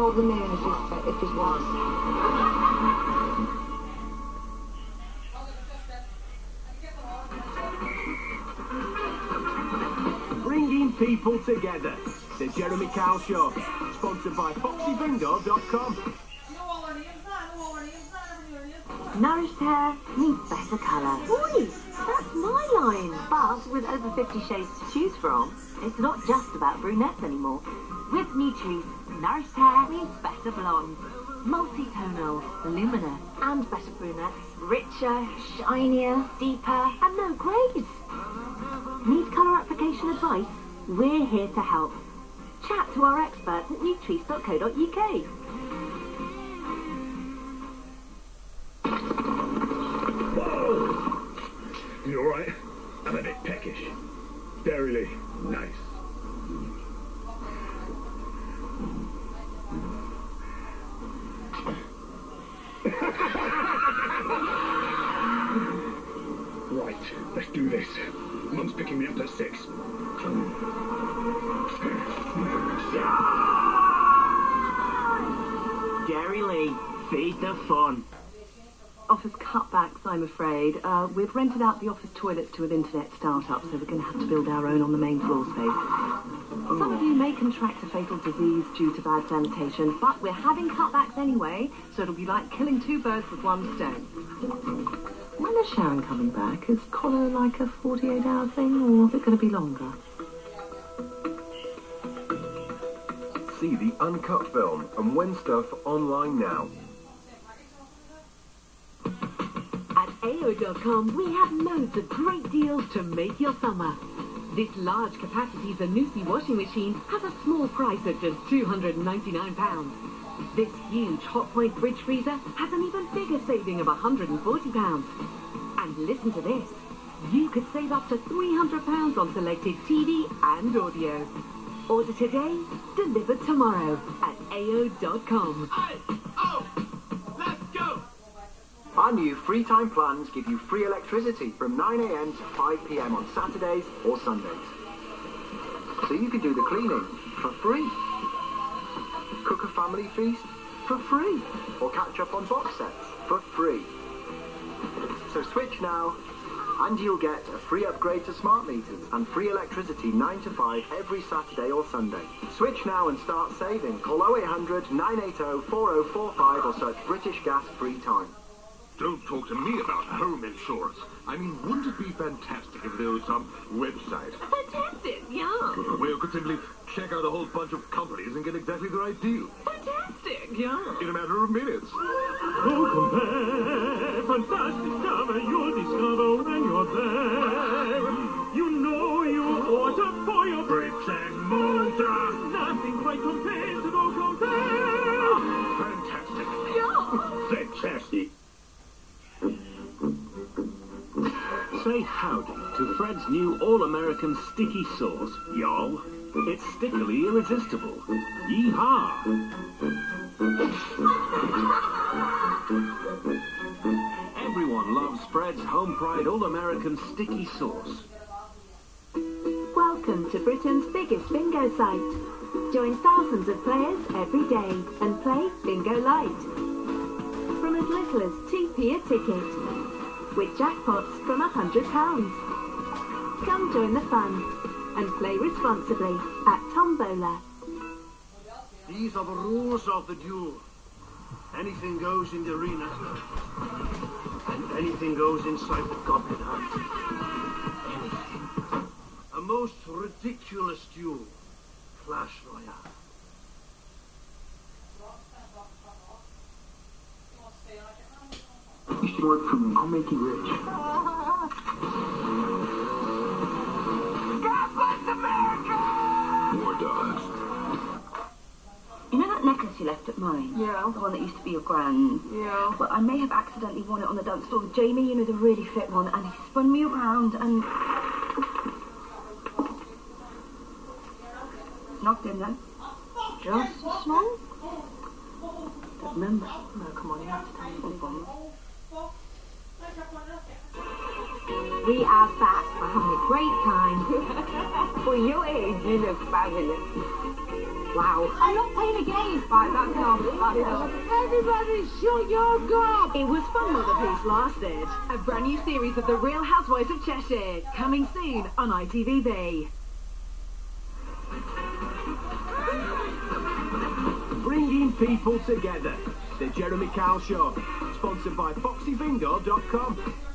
Hold the moon if he's, if he's wants. Bringing people together. The Jeremy Kyle Show. Sponsored by FoxyBingo.com. Nourished hair needs better colour. Oi, that's my line. But with over 50 shades to choose from, it's not just about brunettes anymore. With Nutrisse, nourished hair means better blondes. Multi-tonal, luminous, and better brunettes. Richer, shinier, deeper, and no greys. Need colour application advice? We're here to help. Chat to our experts at nutrisse.co.uk. You alright? I'm a bit peckish. Very nice. Right, let's do this. Mum's picking me up at six. Jerry Lee, feed the fun. Office cutbacks, I'm afraid. Uh, we've rented out the office toilets to an internet startup, so we're going to have to build our own on the main floor space. Some of you may contract a fatal disease due to bad sanitation, but we're having cutbacks anyway, so it'll be like killing two birds with one stone. When is Sharon coming back? Is cholera like a 48-hour thing, or is it going to be longer? See the uncut film and win stuff online now. At AO.com, we have loads of great deals to make your summer. This large capacity Zanussi washing machine has a small price of just £299. This huge Hotpoint fridge freezer has an even bigger saving of £140. And listen to this. You could save up to £300 on selected TV and audio. Order today, delivered tomorrow at AO.com. Our new free time plans give you free electricity from 9am to 5pm on Saturdays or Sundays. So you can do the cleaning for free. Cook a family feast for free. Or catch up on box sets for free. So switch now and you'll get a free upgrade to smart meters and free electricity 9 to 5 every Saturday or Sunday. Switch now and start saving. Call 0800 980 4045 or search British Gas Free Time. Don't talk to me about home insurance. I mean, wouldn't it be fantastic if there was some website Fantastic, yeah. where you could simply check out a whole bunch of companies and get exactly the right deal Fantastic, yeah. in a matter of minutes? Oh, fantastic howdy to Fred's new all-American sticky sauce, y'all. It's stickily irresistible. Yeehaw! Everyone loves Fred's Homepride all-American sticky sauce. Welcome to Britain's biggest bingo site. Join thousands of players every day and play Bingo Light. From as little as 2p a ticket. With jackpots from £100. Come join the fun and play responsibly at Tombola. These are the rules of the duel. Anything goes in the arena. And anything goes inside the goblin hut. Anything. A most ridiculous duel. Clash Royale. You should work for me. I'll make you rich. War dogs. You know that necklace you left at mine? Yeah. The one that used to be your grand? Yeah. Well, I may have accidentally worn it on the dance floor with Jamie, you know, the really fit one, and he spun me around and... Knocked him then. Just small? Don't remember. No, come on, you have to tell me. We are back. We're having a great time. For your age, you look fabulous. Wow. I'm not playing a game. Right, that's enough. That's enough. Everybody shut your gob! It was fun while the peace lasted. A brand new series of The Real Housewives of Cheshire, coming soon on ITVBe. People together. The Jeremy Kyle Show. Sponsored by FoxyBingo.com.